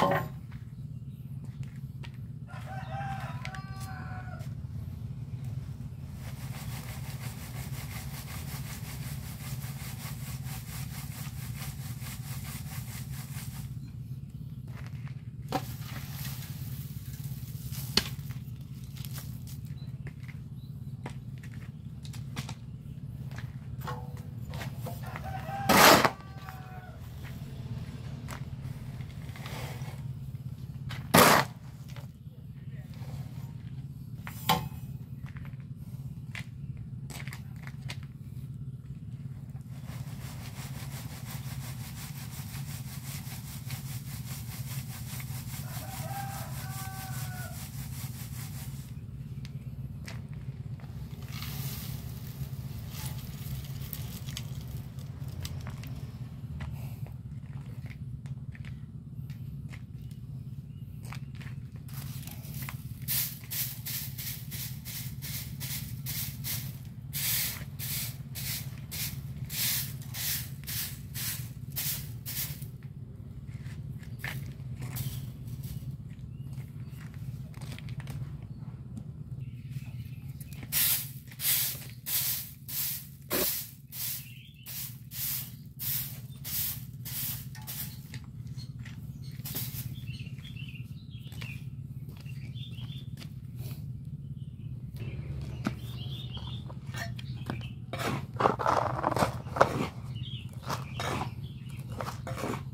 Oh. you